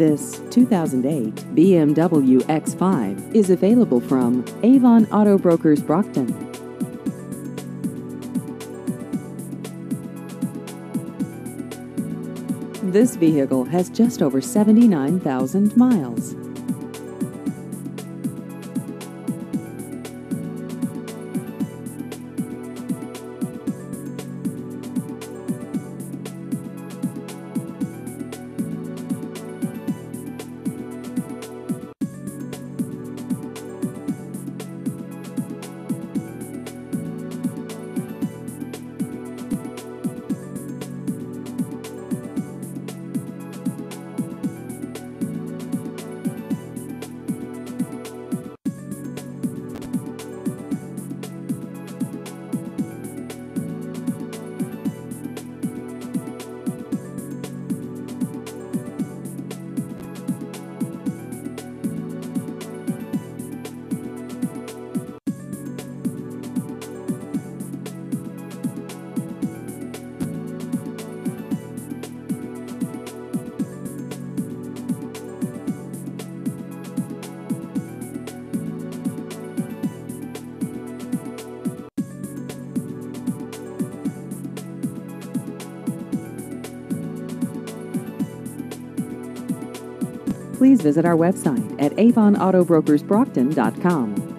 This 2008 BMW X5 is available from Avon Auto Brokers Brockton. This vehicle has just over 79,000 miles. Please visit our website at avonautobrokersbrockton.com.